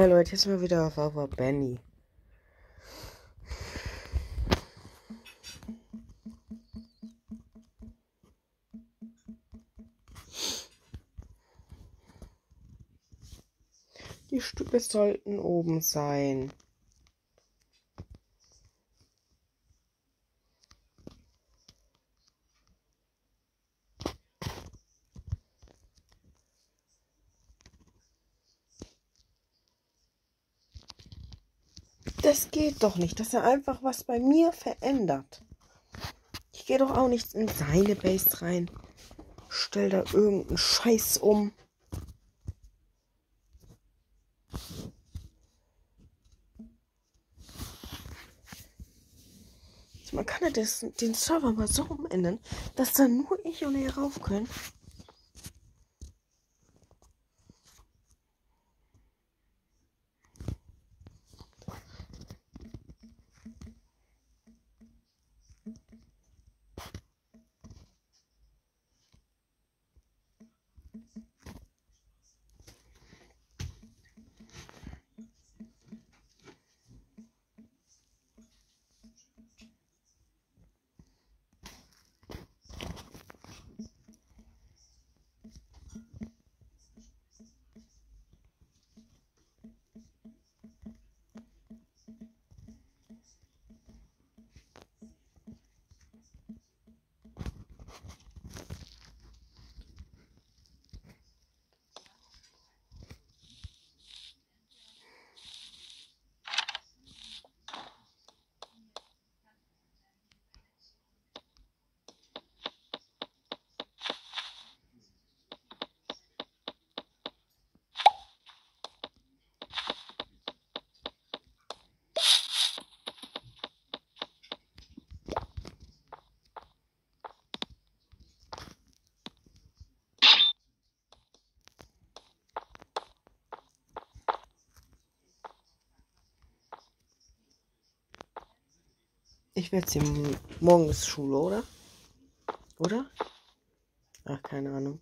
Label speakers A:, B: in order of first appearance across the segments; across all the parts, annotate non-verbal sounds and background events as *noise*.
A: Ja Leute, jetzt mal wieder auf Our Benny. Die Stücke sollten oben sein. Geht doch nicht, dass er einfach was bei mir verändert. Ich gehe doch auch nicht in seine Base rein. Stell da irgendeinen Scheiß um. Man kann ja das, den Server mal so umändern, dass da nur ich und er rauf können. Ich werde sie morgen ist Schule, oder? Oder? Ach, keine Ahnung.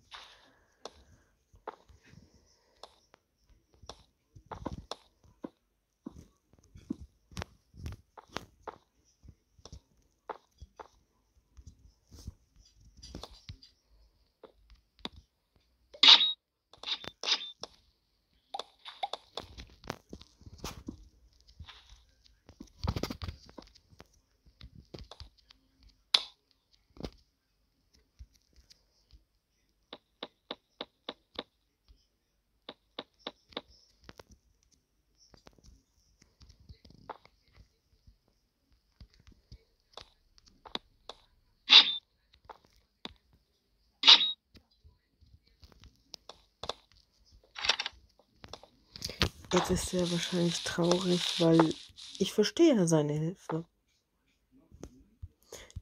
A: Ist er wahrscheinlich traurig, weil ich verstehe seine Hilfe.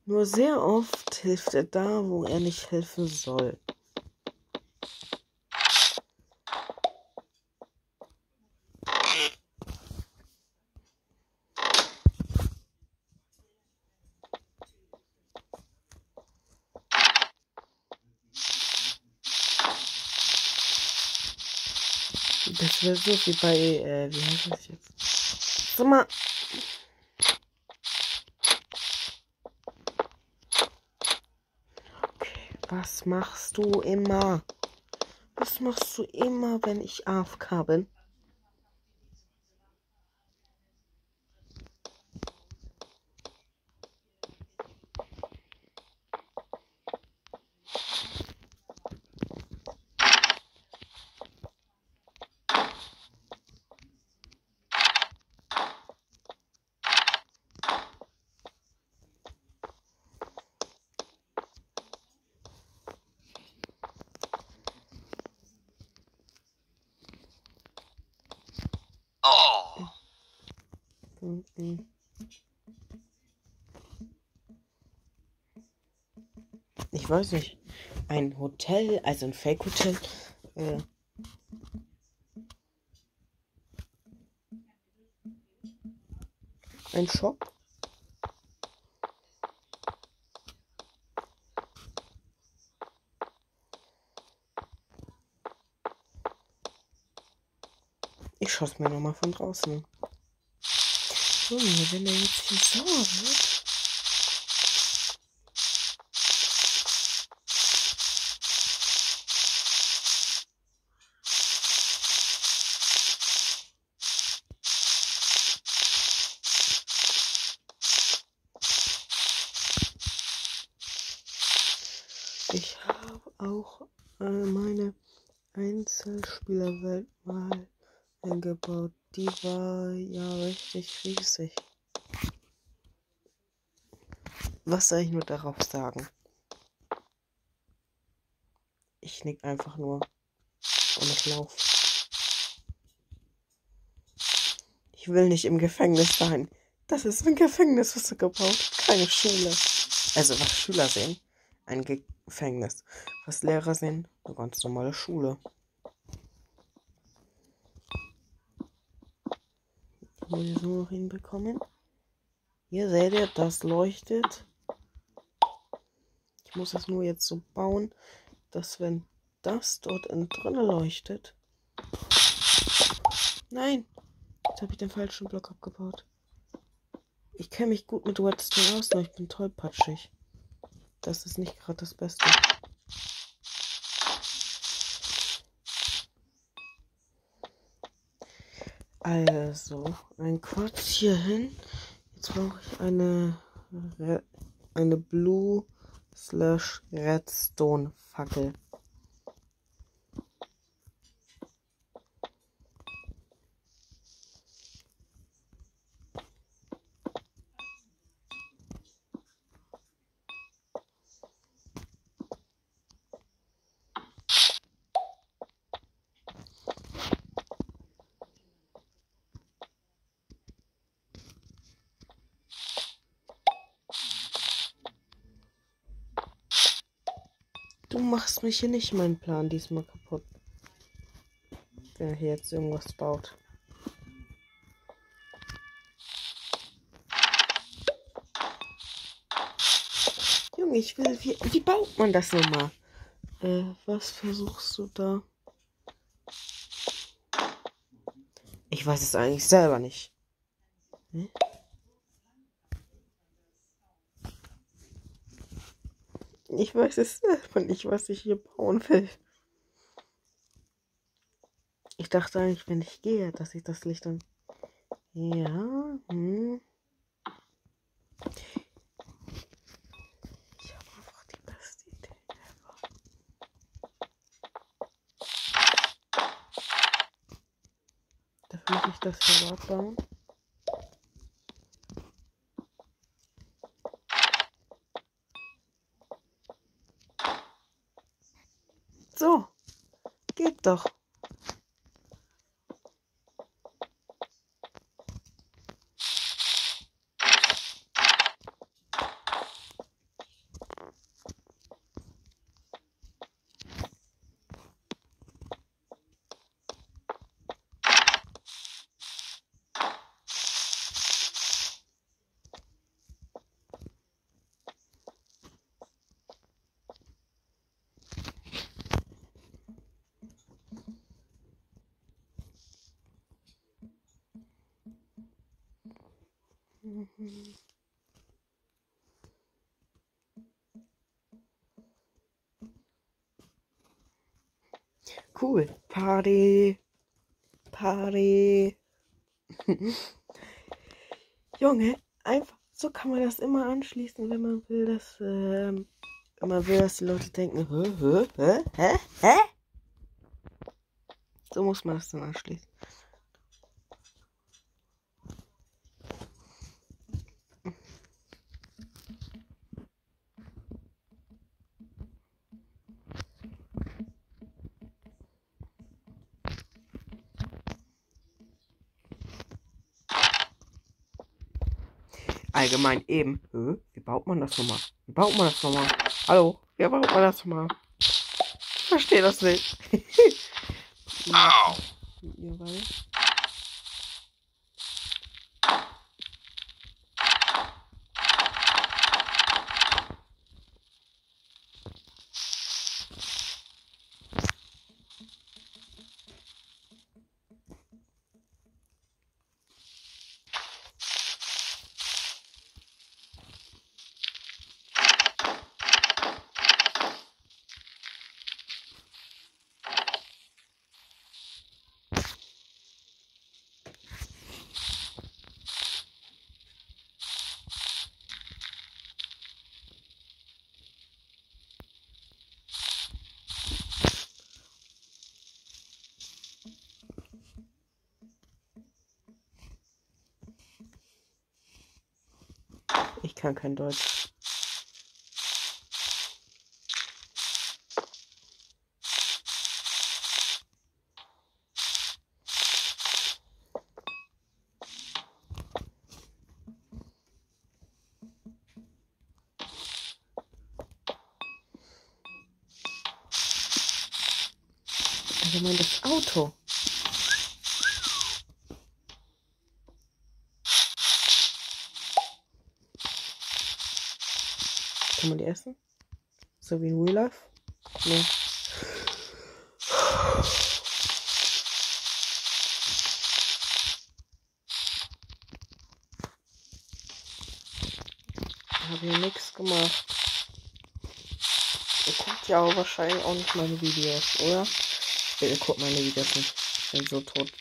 A: Nur sehr oft hilft er da, wo er nicht helfen soll. Wäre so wie bei, äh, wie heißt das jetzt? Sag mal. Okay, was machst du immer? Was machst du immer, wenn ich AFK bin? Ich weiß nicht. Ein Hotel, also ein Fake-Hotel. Äh, ein Shop. Ich schaue es mir nochmal von draußen. Junge, wenn er jetzt hier sauer wird. Ich habe auch äh, meine Einzelspielerwelt mal eingebaut. Die war ja richtig riesig. Was soll ich nur darauf sagen? Ich nick einfach nur und ich laufe. Ich will nicht im Gefängnis sein. Das ist ein Gefängnis, was du gebaut Keine Schule. Also was Schüler sehen. Ein Gefängnis. Was Lehrer sind, eine ganz normale Schule. Muss ich so noch hinbekommen. Hier seht ihr, das leuchtet. Muss es nur jetzt so bauen, dass wenn das dort innen drin leuchtet. Nein! Jetzt habe ich den falschen Block abgebaut. Ich kenne mich gut mit Redstone aus, aber ich bin tollpatschig. Das ist nicht gerade das Beste. Also, ein Quatsch hier hin. Jetzt brauche ich eine, eine Blue slash Redstone Mich hier nicht meinen Plan diesmal kaputt. Wer hier jetzt irgendwas baut. Junge, ich will. Wie, wie baut man das nochmal? Äh, was versuchst du da? Ich weiß es eigentlich selber nicht. Hm? Ich weiß es selber nicht, was ich hier bauen will. Ich dachte eigentlich, wenn ich gehe, dass ich das Licht dann. Ja, hm. Ich habe einfach die beste Idee ever. Dafür muss ich das hier bauen. So, geht doch. Cool. Party. Party. Junge, einfach so kann man das immer anschließen, wenn man will, dass ähm, man will, dass die Leute denken, hä, hä, hä, hä? So muss man das dann anschließen. Allgemein eben. Wie baut man das nochmal? Wie baut man das nochmal? Hallo? Wie baut man das nochmal? Ich verstehe das nicht. *laughs* Au! kann kein Deutsch. Also mein das Auto. Kann man die essen? So wie in Real Life? Nee. Habe hier nichts gemacht. Ihr guckt ja auch wahrscheinlich auch nicht meine Videos, oder? Ihr guckt meine Videos nicht. Ich bin so tot.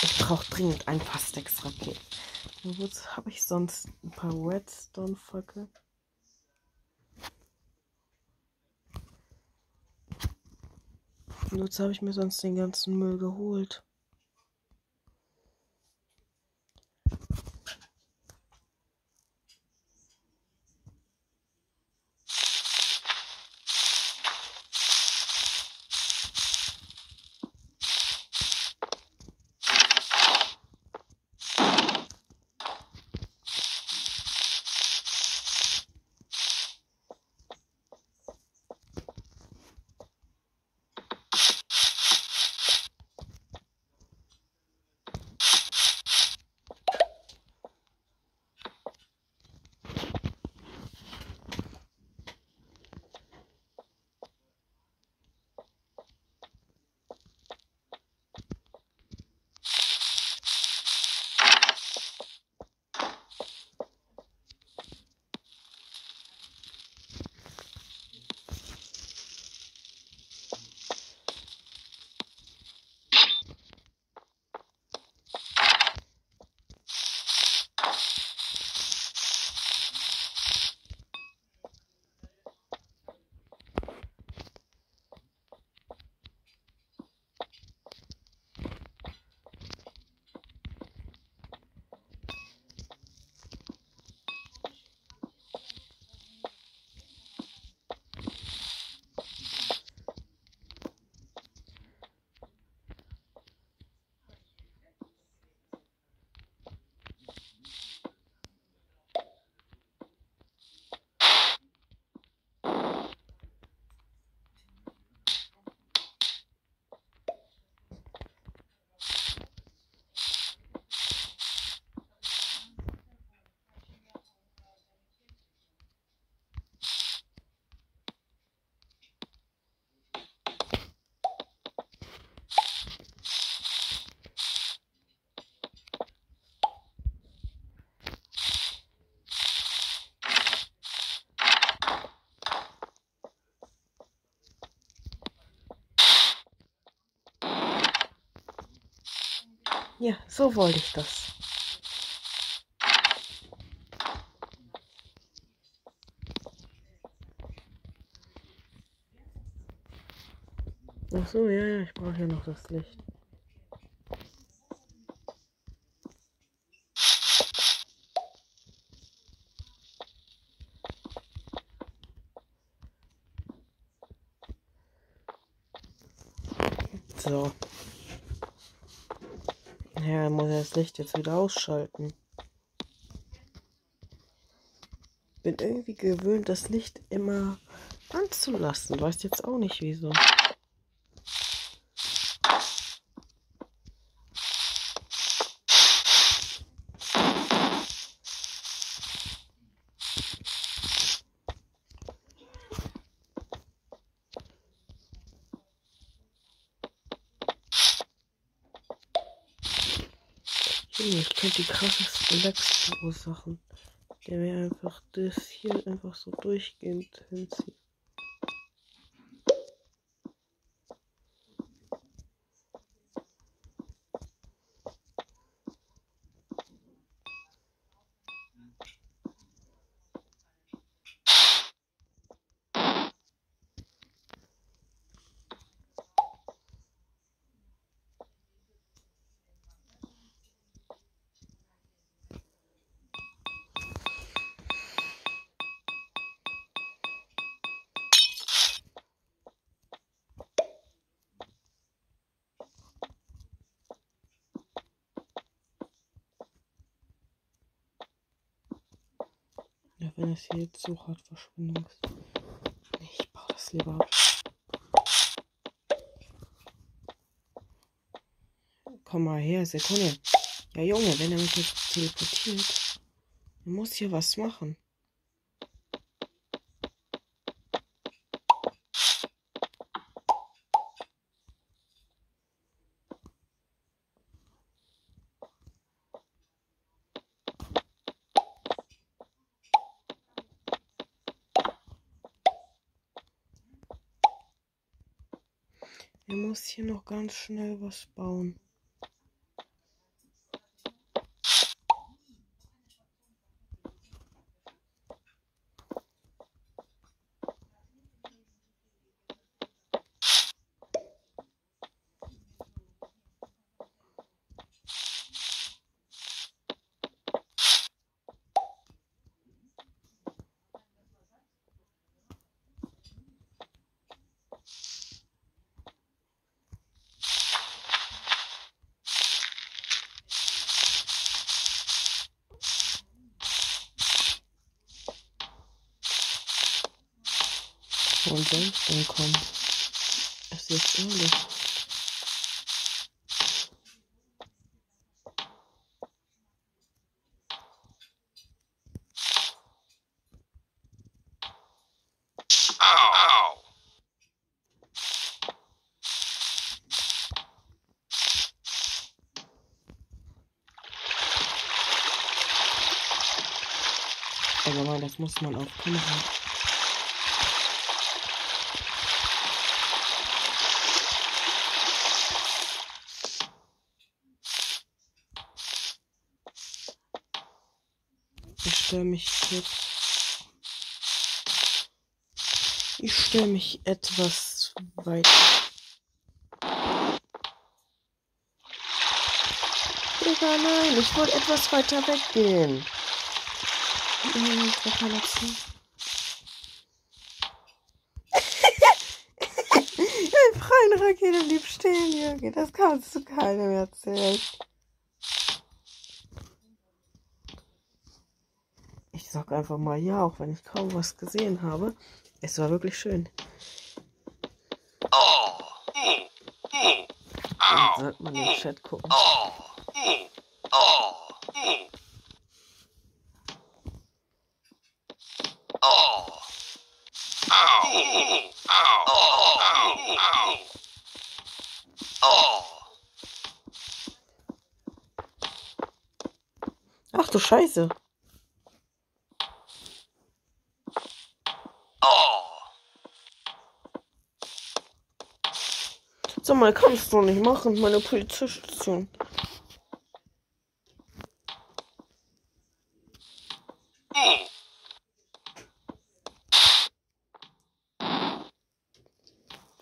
A: Ich brauche dringend ein Fastex-Raket. Wozu habe ich sonst ein paar Redstone-Fackel? Wozu habe ich mir sonst den ganzen Müll geholt? Ja, so wollte ich das. Ach so, ja, ja, ich brauche ja noch das Licht. So. Dann muss er das Licht jetzt wieder ausschalten. Bin irgendwie gewöhnt, das Licht immer anzulassen. Weiß jetzt auch nicht wieso. Junge, ich könnte die Lags verursachen. Der mir einfach das hier einfach so durchgehend hinzieht. Es hier jetzt so hart Verschwendung ist. Nee, ich baue das lieber ab. Komm mal her, Sekunde. Ja, Junge, wenn er mich jetzt teleportiert, muss hier was machen. Er muss hier noch ganz schnell was bauen. Ich denn kommen? Ist ehrlich. Also mal, das muss man auf Kamera. Ich stelle mich jetzt. Ich stelle mich etwas weiter. Digga, nein, ich wollte etwas weiter weggehen. *laughs* Hm, freien Rakete blieb stehen, Junge. Das kannst du keinem erzählen. Sag einfach mal ja, auch wenn ich kaum was gesehen habe. Es war wirklich schön. Dann sollte man den Chat gucken. Ach du Scheiße. Mal kannst du nicht machen, meine Polizeistation.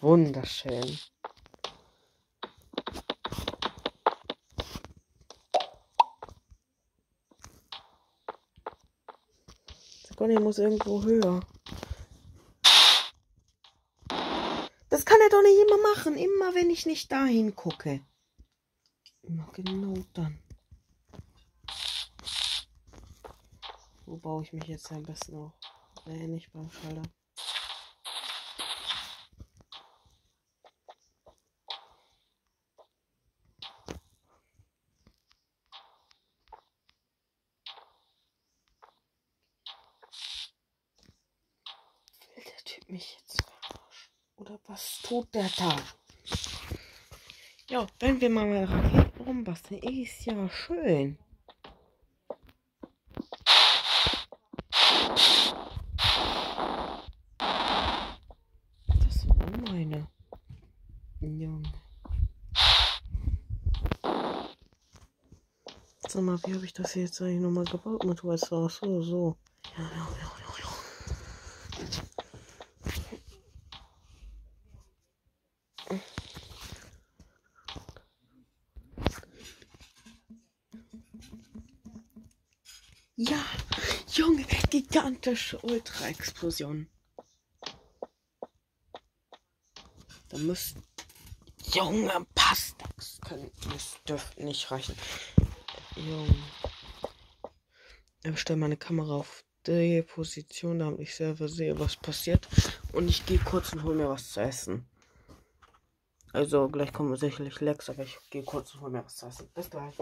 A: Wunderschön. Sekunde, ich muss irgendwo höher. Das kann er doch nicht immer machen. Immer wenn ich nicht dahin gucke. Immer genau dann. Wo baue ich mich jetzt am besten auch? Nee, nicht beim Schalter. Will tut der da? Ja, wenn wir mal mit Raketen rumbasteln, ist ja schön. Das war meine. Junge. Sag mal, wie habe ich das jetzt eigentlich nochmal gebaut mit USA? So, so. Ja, ja, ja. Ja, Junge, gigantische Ultra-Explosion. Da müssten. Junge, passt. Das, können, das dürfte nicht reichen. Junge. Ich stelle meine Kamera auf die Position, damit ich selber sehe, was passiert. Und ich gehe kurz und hole mir was zu essen. Also gleich kommen sicherlich Lex, aber ich gehe kurz und hole mir was zu essen. Bis gleich.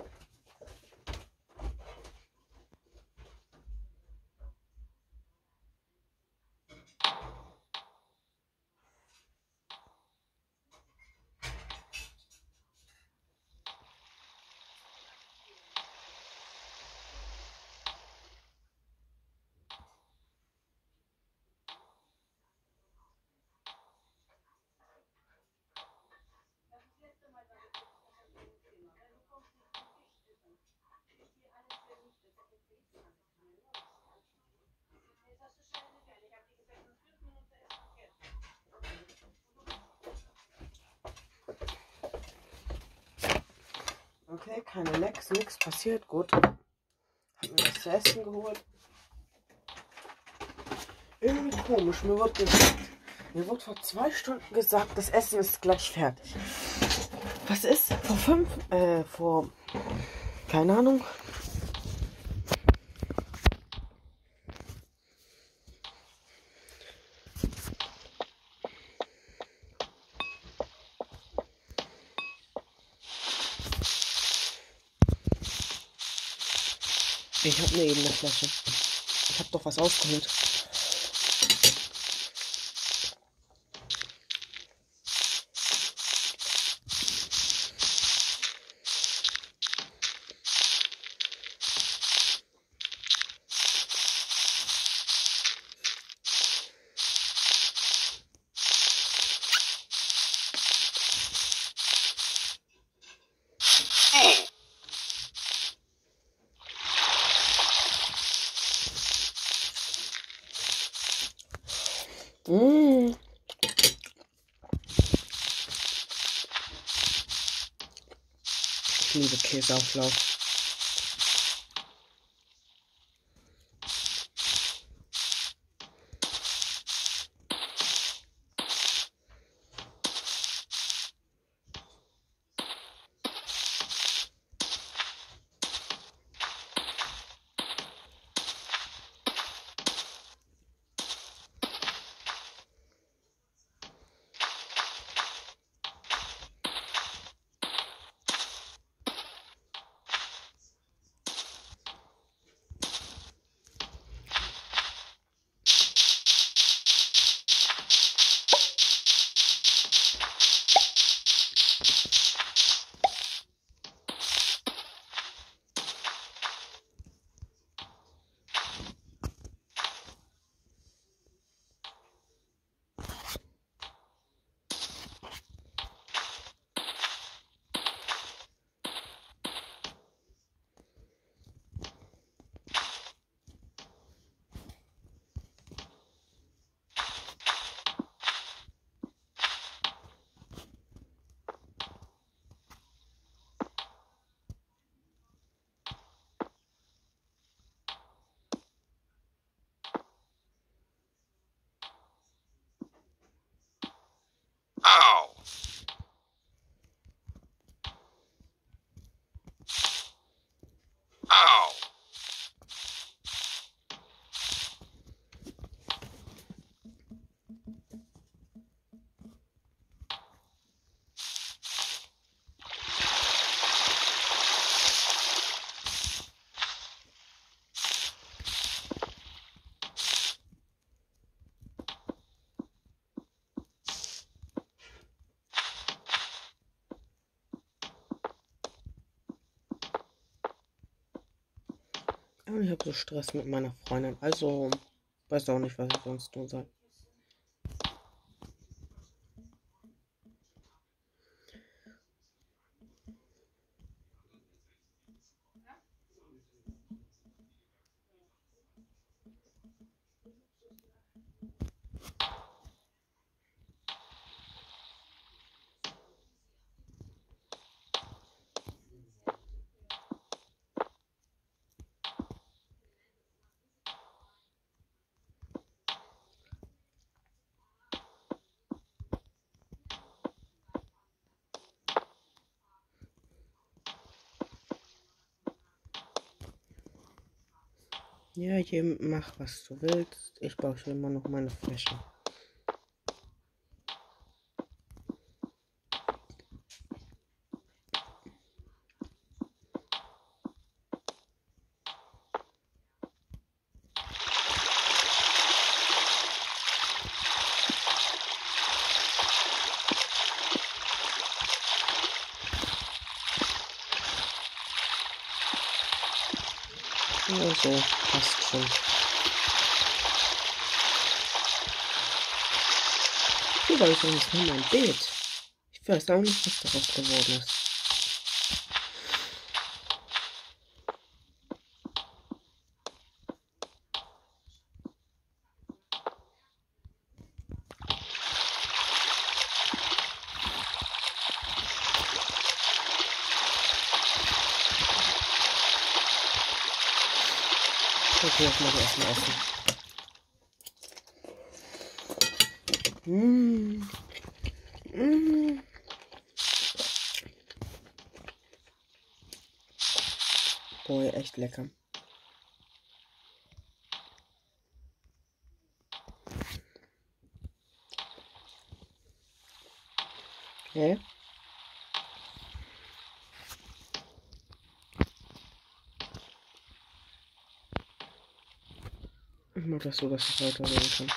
A: Okay, keine Lecks, nichts passiert. Gut. Hab mir das zu essen geholt. Irgendwie komisch. Mir wird gesagt, mir wurde vor zwei Stunden gesagt, das Essen ist gleich fertig. Was ist? Vor fünf, äh, vor, keine Ahnung. Ich habe eine ebene Flasche. Ich habe doch was ausgeholt. self love. Und ich habe so Stress mit meiner Freundin. Also weiß auch nicht, was ich sonst tun soll. Ja, hier mach was du willst. Ich baue hier immer noch meine Fläche. Also, passt schon. Hier war übrigens nur mein Bild. Ich weiß auch nicht, was daraus geworden ist. Okay, jetzt muss ich erstmal essen. Mmh. Mmh. Boah, echt lecker. Hä? Ich mach das so, dass ich weiterreden kann.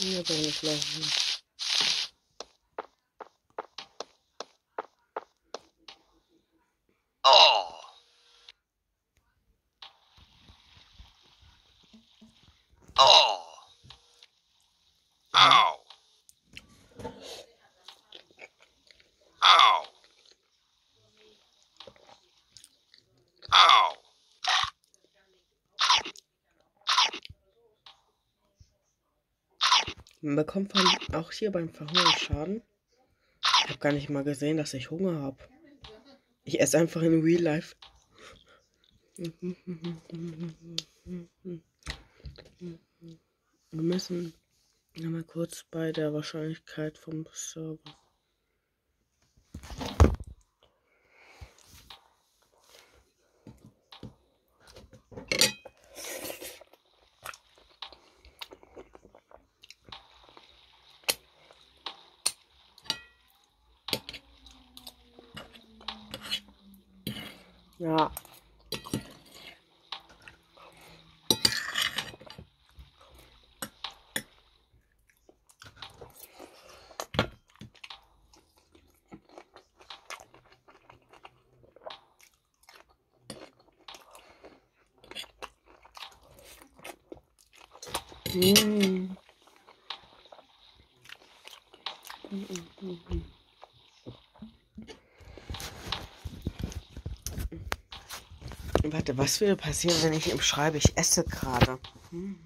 A: Ja, nicht laufen.
B: Oh. Oh. Ow. Ow. Ow.
A: Man bekommt von auch hier beim Verhungern Schaden. Ich habe gar nicht mal gesehen, dass ich Hunger habe. Ich esse einfach in Real Life. Wir müssen mal kurz bei der Wahrscheinlichkeit vom Server. Ja. Mm. Warte, was würde passieren, wenn ich ihm schreibe, ich esse gerade? Hm.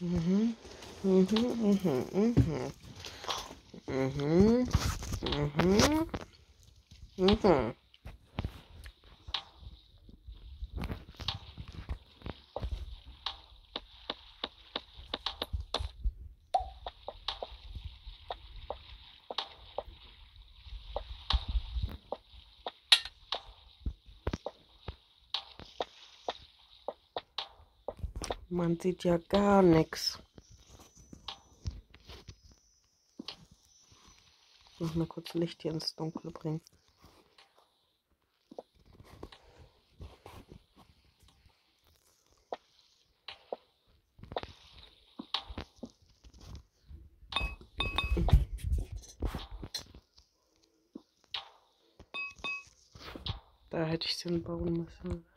A: Mhm. Mhm, mhm, mhm. Mhm. Man sieht ja gar nichts. Noch muss mal kurz Licht hier ins Dunkle bringen. Da hätte ich den bauen müssen.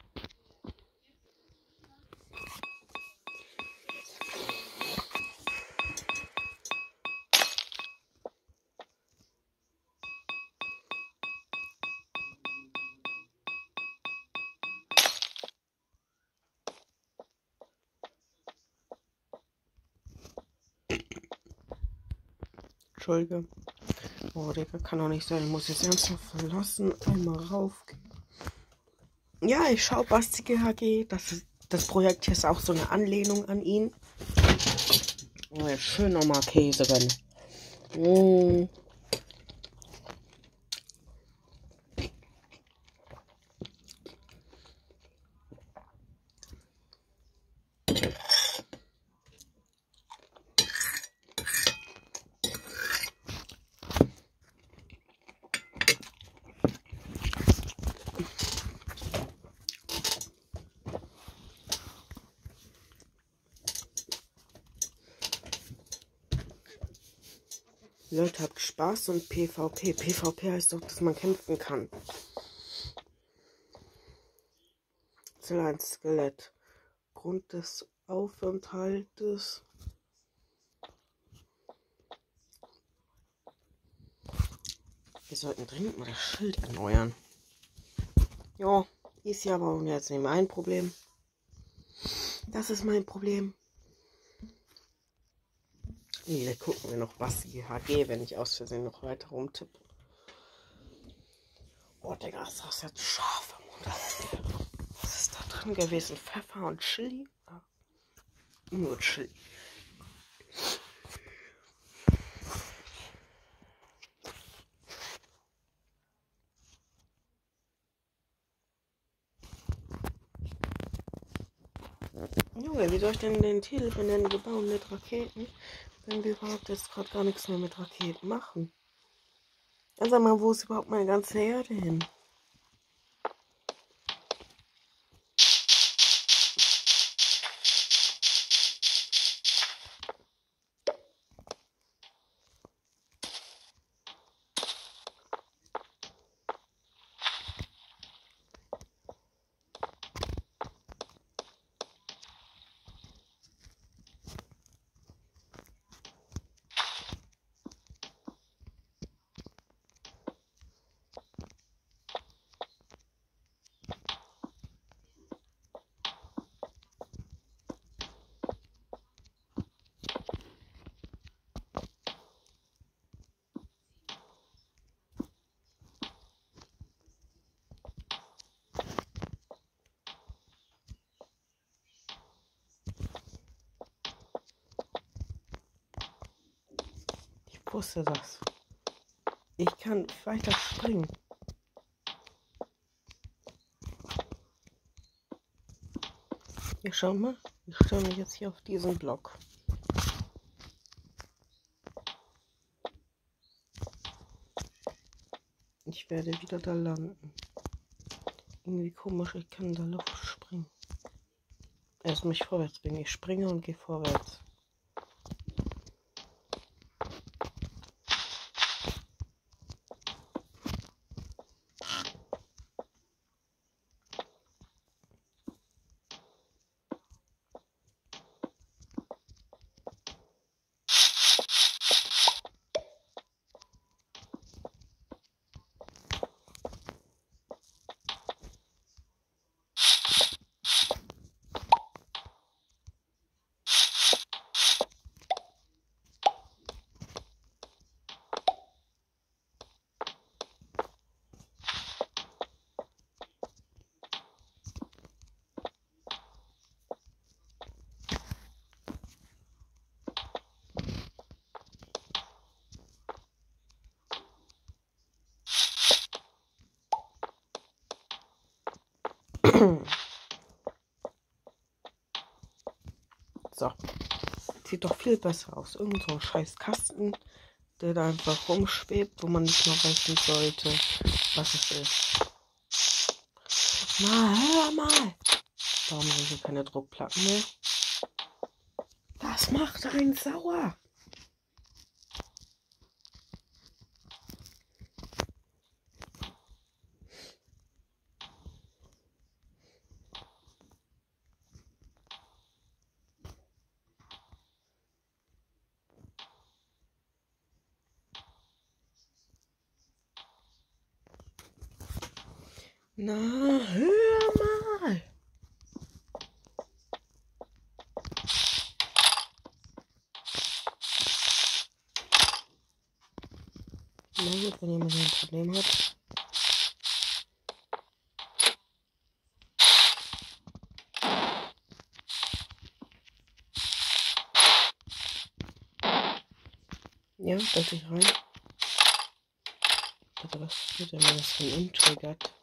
A: Entschuldige. Oh, Digga, kann doch nicht sein. Ich muss jetzt ernsthaft verlassen. Einmal rauf. Ja, ich schaue Basti GHG. Das, ist, das Projekt hier ist auch so eine Anlehnung an ihn. Oh, ja, schön nochmal Käse drin. Mm. Leute, und PvP. PvP heißt doch, dass man kämpfen kann. Zelle ein Skelett. Grund des Aufenthaltes. Wir sollten dringend mal das Schild erneuern. Ja, ist ja aber jetzt nicht mein Problem. Das ist mein Problem. Nee, gucken wir noch Basti HG, wenn ich aus Versehen noch weiter rumtippe. Oh, Digga, ist das jetzt scharf im Mund? Was ist da drin gewesen? Pfeffer und Chili? Ah, nur Chili. Junge, wie soll ich denn den Titel benennen? Bauen mit Raketen wenn wir überhaupt jetzt gerade gar nichts mehr mit Raketen machen. Dann sag mal, wo ist überhaupt meine ganze Erde hin? Wusste das. Ich kann weiter springen. Ja, schau mal. Ich stelle mich jetzt hier auf diesen Block. Ich werde wieder da landen. Irgendwie komisch, ich kann da Luft springen. Erst mich vorwärts bringen. Ich springe und gehe vorwärts. So. Sieht doch viel besser aus. Irgend so ein scheiß Kasten. der da einfach rumschwebt, wo man nicht mal wissen sollte, was es ist. Na, hör mal! Warum sind hier keine Druckplatten mehr? Das macht einen sauer. Na, hör mal. Na gut, wenn jemand ein Problem hat. Ja, sollte ich rein. Warte, was passiert, wenn man das von innen triggert?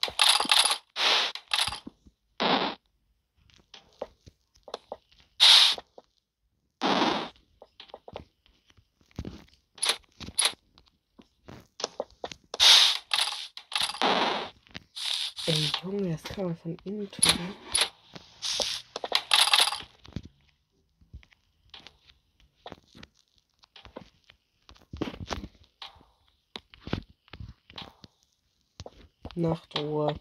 A: Ey, Junge, das kann man von innen triggern. Nachtruhe.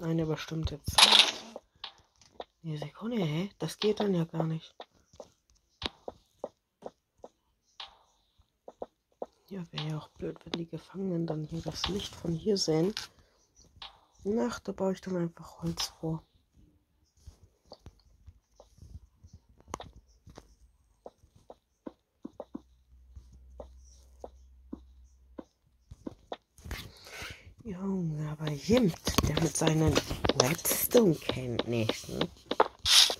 A: Eine bestimmte Zeit. Nee, Sekunde, hä? Das geht dann ja gar nicht. Ja, wäre ja auch blöd, wenn die Gefangenen dann hier das Licht von hier sehen. Ach, da baue ich dann einfach Holz vor. Junge, aber der mit seinen Redstone-Kenntnissen.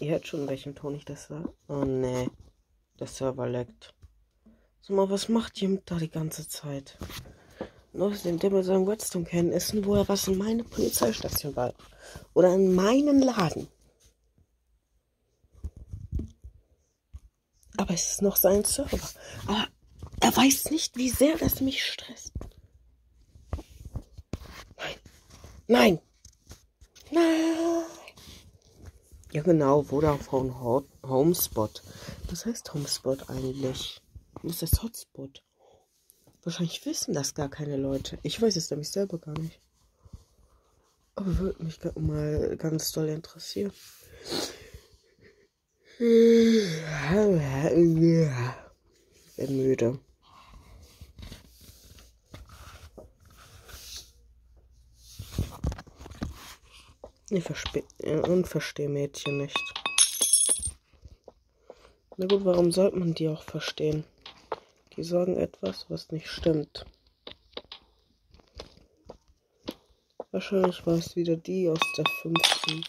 A: Ihr hört schon, in welchem Ton ich das war. Oh ne, der Server leckt. Sag mal, was macht Jimt da die ganze Zeit? Und außerdem, der mit seinen Redstone-Kenntnissen, wo er was in meine Polizeistation war. Oder in meinen Laden. Aber es ist noch sein Server. Aber er weiß nicht, wie sehr das mich stresst. Nein. Nein. Ja genau, Vodafone Ho Homespot. Was heißt Homespot eigentlich? Was ist das Hotspot? Wahrscheinlich wissen das gar keine Leute. Ich weiß es nämlich selber gar nicht. Aber würde mich mal ganz doll interessieren. Bin müde. Ich und verstehe Mädchen nicht. Na gut, warum sollte man die auch verstehen? Die sagen etwas, was nicht stimmt. Wahrscheinlich war es wieder die aus der fünften,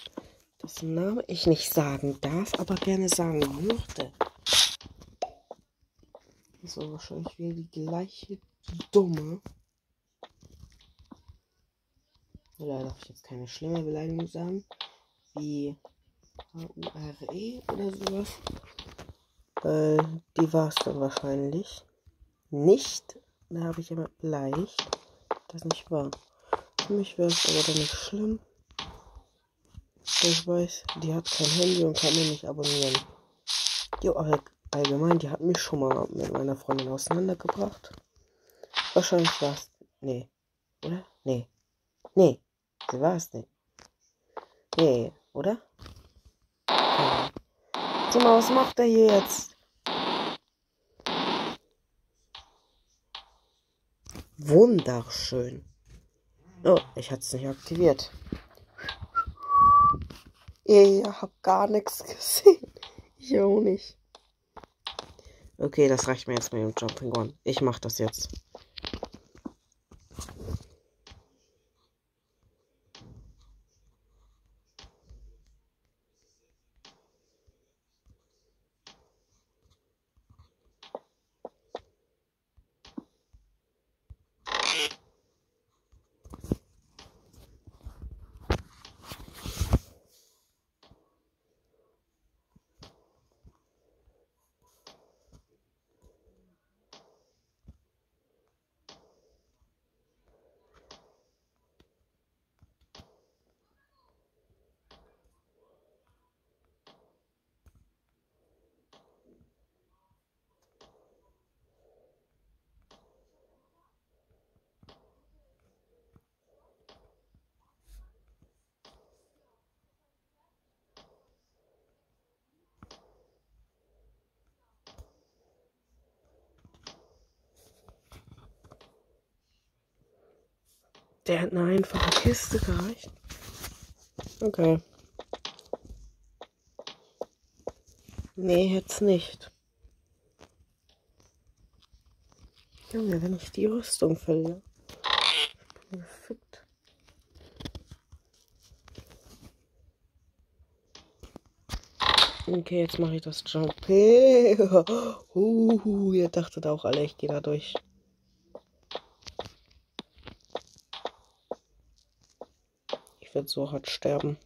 A: dessen Name ich nicht sagen darf, aber gerne sagen würde. Das war wahrscheinlich wieder die gleiche dumme. Oder darf ich jetzt keine schlimme Beleidigung sagen? Wie H-U-R-E oder sowas. Weil die war es dann wahrscheinlich nicht. Da habe ich immer leicht das nicht wahr. Für mich wäre es aber dann nicht schlimm. Ich weiß, die hat kein Handy und kann mich nicht abonnieren. Aber allgemein, die hat mich schon mal mit meiner Freundin auseinandergebracht. Wahrscheinlich war es. Nee. Oder? Nee. Nee. Sie war es nicht. Nee, oder? Okay. Mal, was macht er hier jetzt? Wunderschön. Oh, ich hatte es nicht aktiviert. Ihr habt gar nichts *laughs* gesehen. Ich auch nicht. Okay, das reicht mir jetzt mit dem Jumping One. Ich mach das jetzt. Der hat eine einfache Kiste gereicht. Okay. Nee, jetzt nicht. Junge, wenn ich die Rüstung verliere. Ich bin gefickt. Okay, jetzt mache ich das Jump. *laughs* Uh, ihr dachtet auch alle, ich gehe da durch. Ich werde so hart sterben.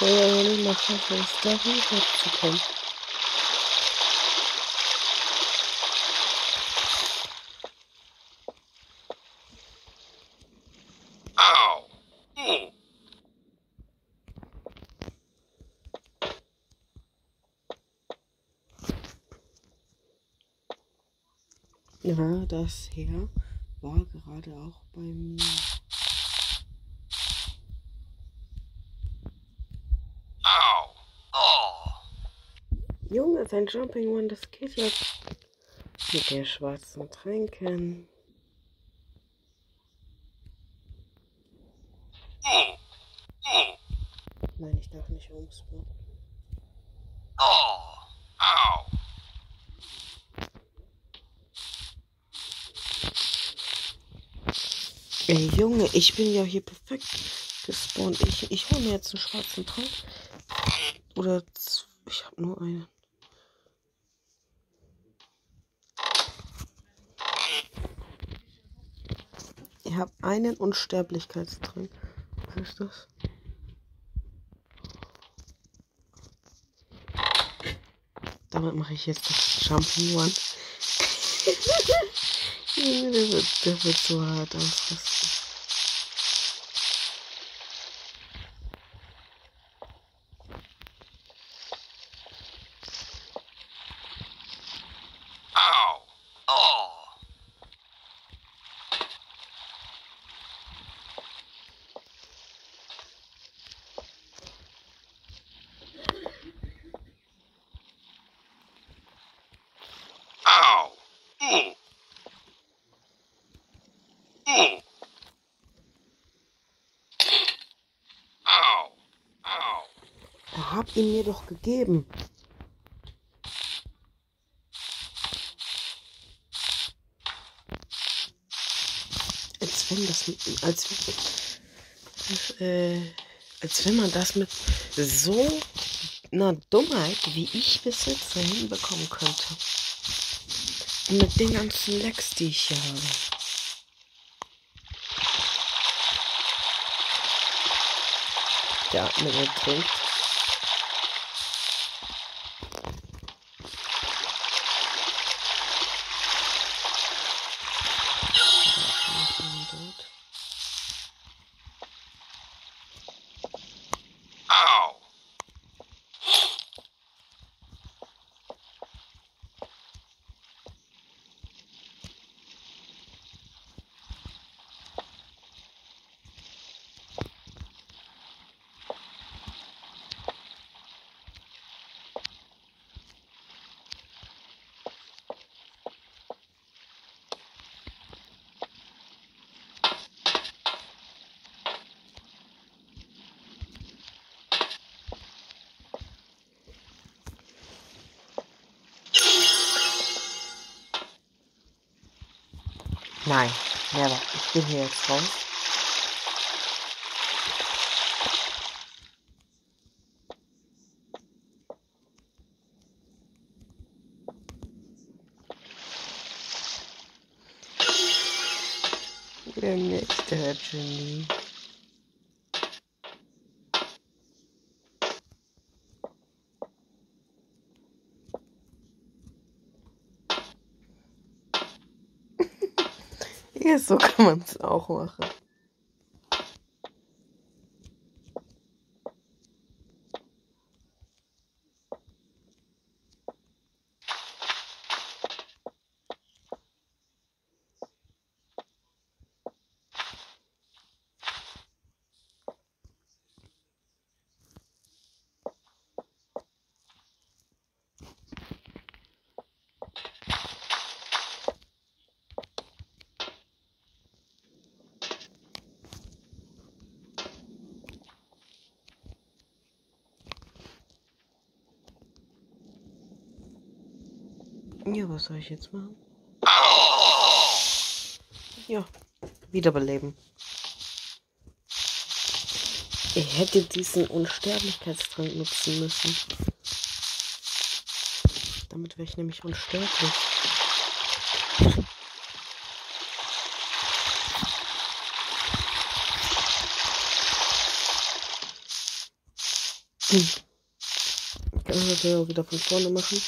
A: Ja, ja, nicht mal schaffen, es da rüberzukommen.
B: Ow!
A: Ja, das her war gerade auch bei mir.
B: Ow! Oh!
A: Junge, sein Jumping One, das geht ja mit der schwarzen Tränken.
B: Ooh! Ooh!
A: Nein, ich darf nicht umspawnen.
B: Oh! Ow!
A: Ey, Junge, ich bin ja hier perfekt gespawnt. Ich, ich hole mir jetzt einen schwarzen Trank. Oder ich habe nur einen. Ich habe einen Unsterblichkeitstrank. Was ist das? Damit mache ich jetzt das. *laughs* Junge, der wird, der wird so hart ausrasten. Hab ihn mir doch gegeben. Als wenn das als, äh, als wenn man das mit so einer Dummheit, wie ich besitze, hinbekommen könnte. Mit den ganzen Lecks, die ich hier habe. Der Admiral trinkt. Nein, never. Ich bin hier jetzt raus. Der nächste Genie. *laughs* so kann man es auch machen. Ja, was soll ich jetzt machen? Ja, wiederbeleben. Ihr hättet diesen Unsterblichkeitstrank nutzen müssen. Damit wäre ich nämlich unsterblich. Hm. Ich kann das ja auch wieder von vorne machen.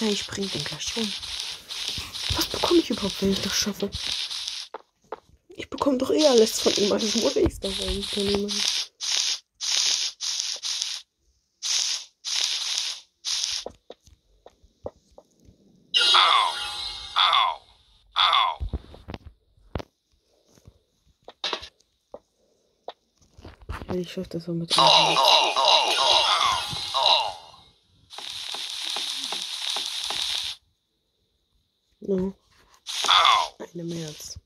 A: Es kann auch nicht sein, ich spring den gleich um. Was bekomme ich überhaupt, wenn ich das schaffe? Ich bekomme doch eh alles von ihm, also muss ich es doch eigentlich. Ja, ich schaffe das so mit.
B: Oh. Oh.
A: No,
B: Ow.
A: eine März.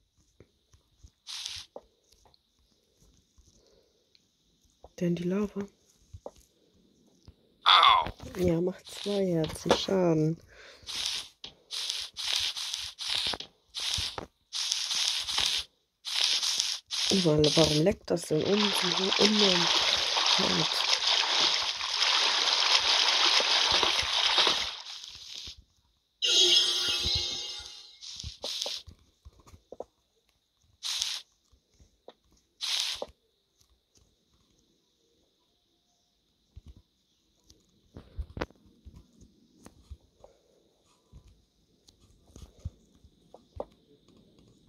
A: Denn die Lava.
B: Ow.
A: Ja, macht zwei Herzen Schaden. Warum leckt das denn um? So enorm hart.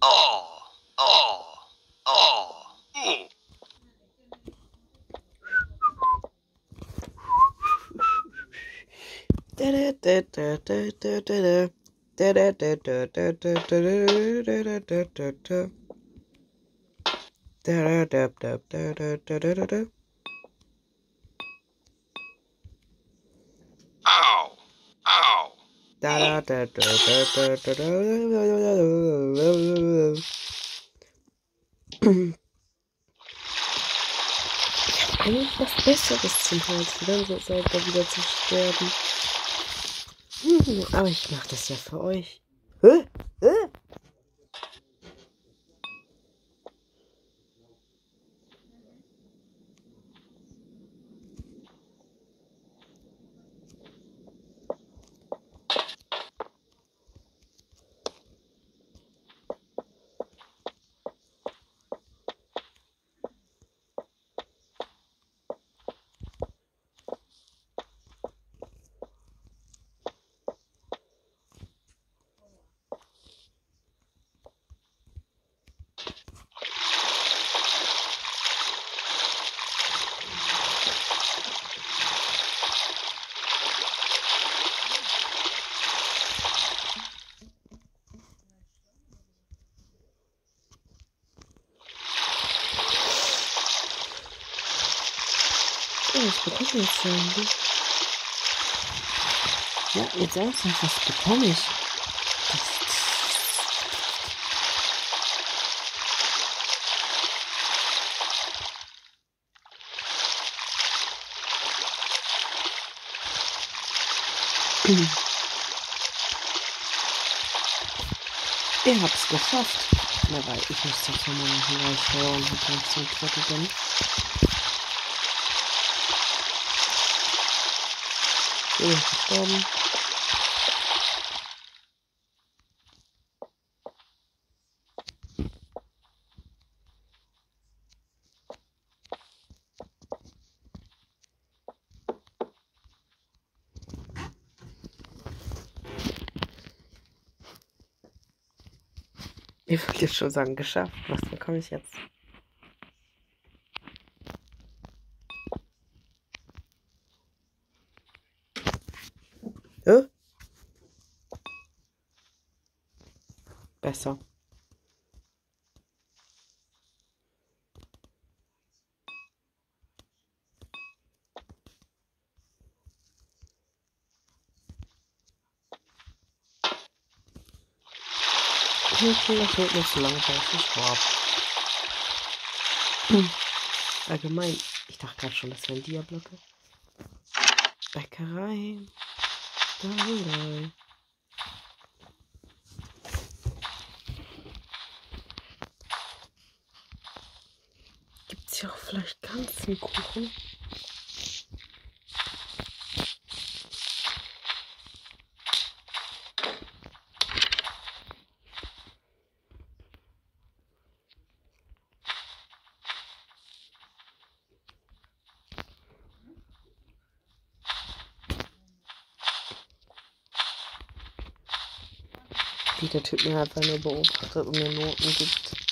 B: Oh. Oh. Oh. Ooh. Ow. Ow.
A: Eigentlich was Besseres zum Hals, dann seid ihr wieder zu sterben. Hm, aber ich mach das ja für euch. Hä? Hä? Bekomme ich jetzt eigentlich? Ja, jetzt ernsthaft, was bekomme ich? Ihr habt's geschafft. Na, weil ich muss das nochmal hier schauen, wie konzentriert bin. Ich bin gestorben. Ich wollte schon sagen, geschafft. Was bekomme ich jetzt? Hä? Besser. Okay, das wird nicht so lange, ich. Hm. *clears throat* Allgemein, ich dachte gerade schon, das wären Diablöcke. Bäckerei. Da, da. Gibt's hier auch vielleicht ganzen Kuchen? Wie der Typ mir einfach nur beobachtet und mir Noten gibt.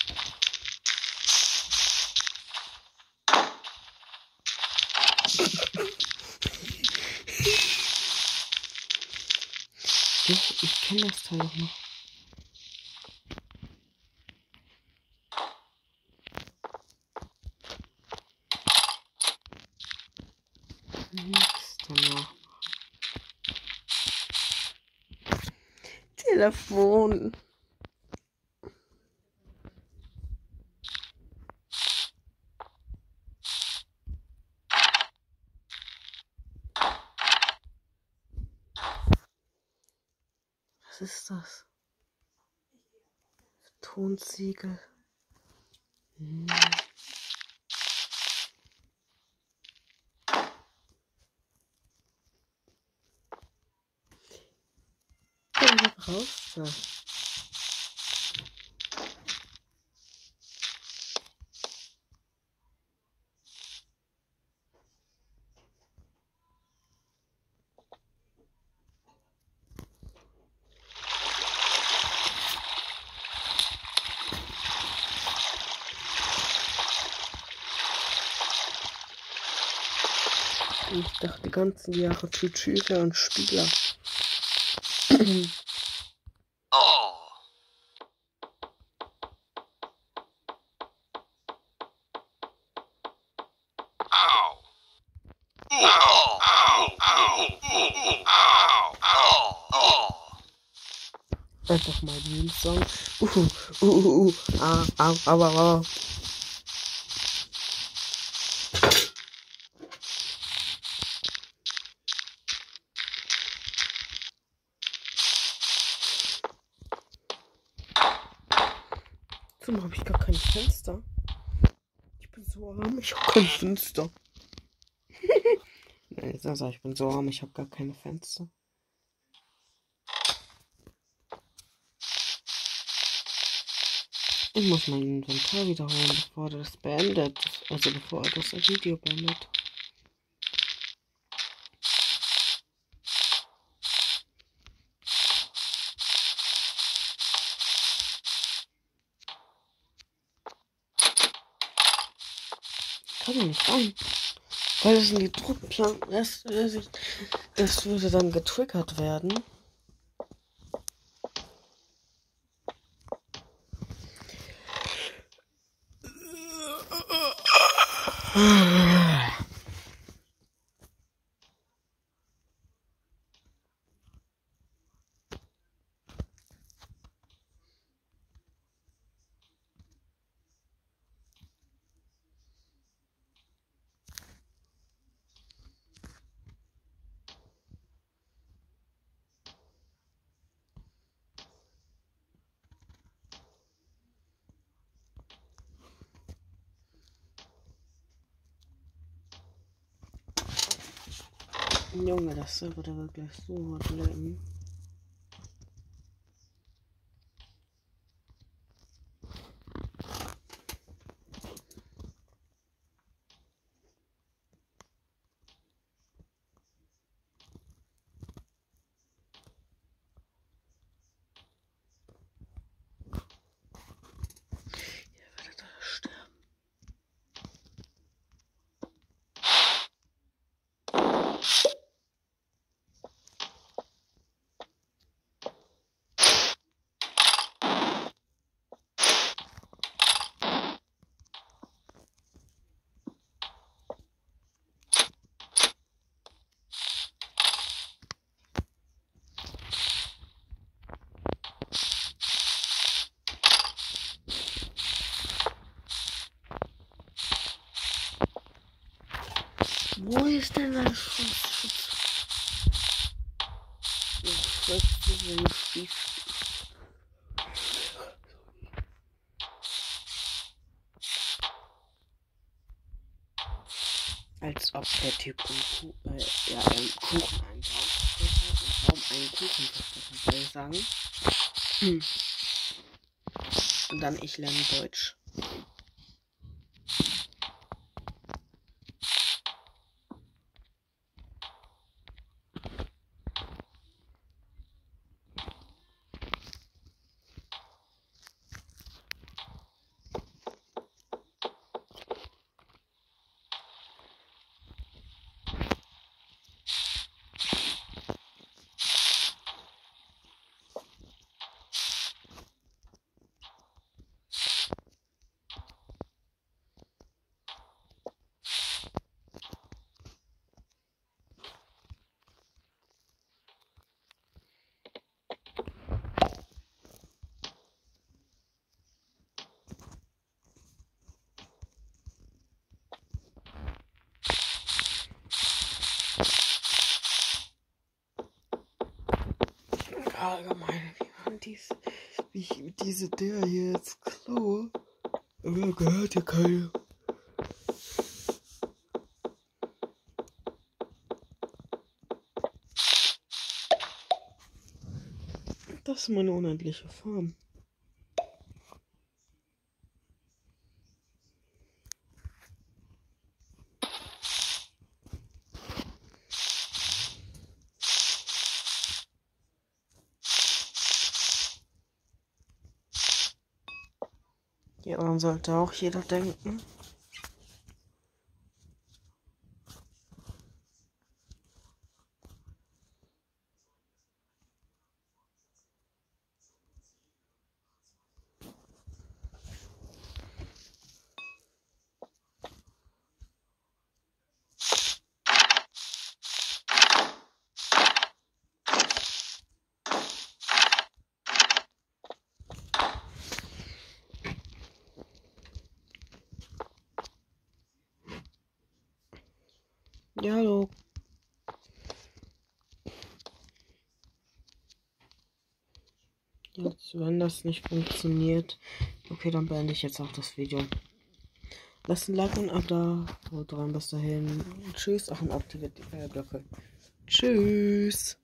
A: Kenne das Teil auch noch. Danach. Telefon. Was ist das? Tonsiegel. Hm. Ja, raus da. Ich dachte die ganzen Jahre Tütüre und Spieler.
B: Oh. Oh.
A: Einfach mal den Song. Uh, uh, uh, uh, ah, au, au, au, au. Warum habe ich gar kein Fenster? Ich bin so arm, ich habe kein Fenster. *laughs* Nein, also, ich bin so arm, ich habe gar keine Fenster. Ich muss mein Inventar wiederholen, bevor das beendet. Also bevor das Video beendet. Rein. Weil es in die Druckplanken ist. Das würde dann getriggert werden. Junge, das würde wirklich so hart. Ich lerne Deutsch. Allgemein, wie man dies, wie ich diese der hier jetzt klaue. Aber gehört ja keiner. Das ist meine unendliche Farm. Ja, dann sollte auch jeder denken. Ja, hallo. Nicht funktioniert, okay, dann beende ich jetzt auch das Video. Lasst ein Like und ein Abo da. Haut rein, bis dahin. Tschüss. Ach, und aktiviert die Glocke. Tschüss.